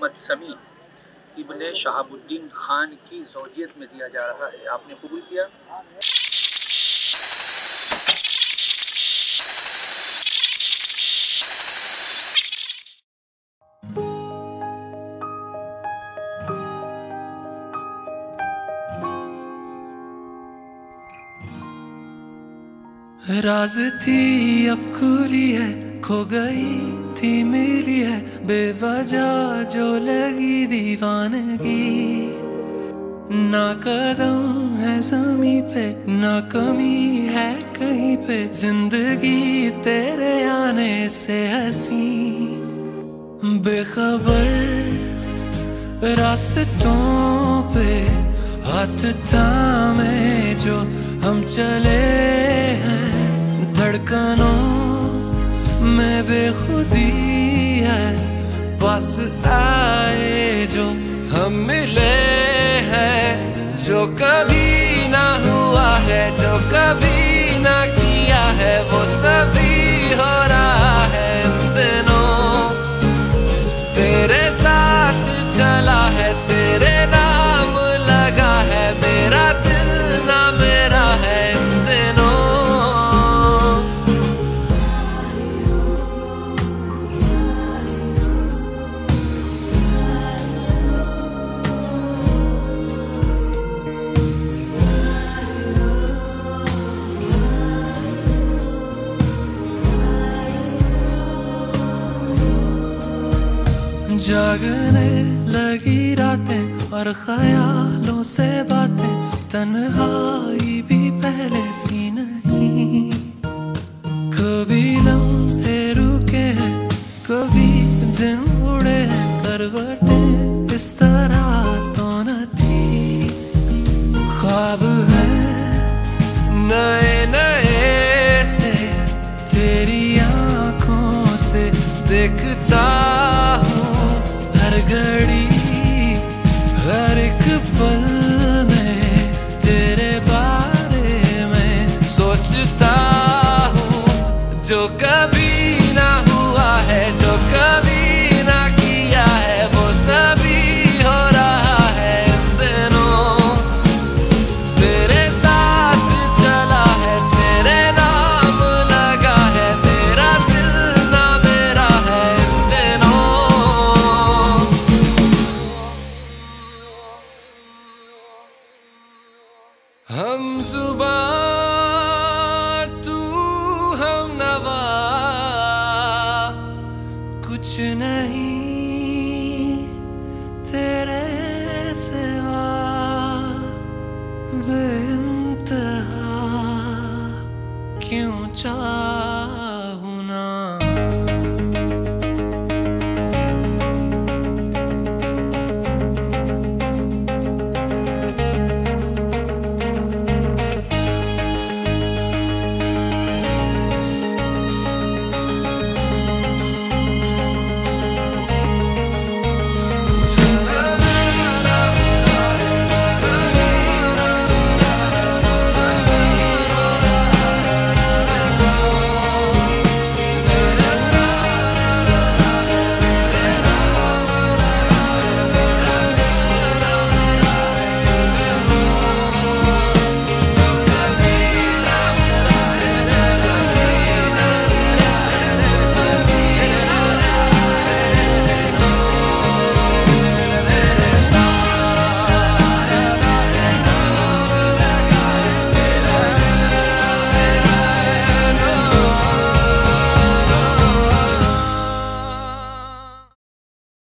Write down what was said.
मोहम्मद समी इबन शहाबुद्दीन खान की जौजियत में दिया जा रहा है। आपने कबूल किया? राज थी अब खुली है, खो गई। थी मेरी है बेवजह जो लगी दीवानगी। ना कदम है जमी पे, ना कमी है कहीं पे। ज़िंदगी तेरे आने से हसी। बेखबर रास्तों पे, हाथ थामे जो हम चले हैं। धड़कनों में बेखुदी है बस आए जो हम मिले हैं जो कभी जागने लगी रातें और ख्यालों से बातें। तन्हाई भी पहले सी नहीं। कभी लम्हे रुके हैं, कभी दिन उड़े हैं, करवटें इस तरह तो न थी। ख्वाब है नए नए से, तेरी आँखों से देखता घड़ी हर एक पल में तेरे बारे में सोचता हूँ जो कभी हम सुबह तू हम नवा। कुछ नहीं तेरे सेवा बेंतहा क्यों चाह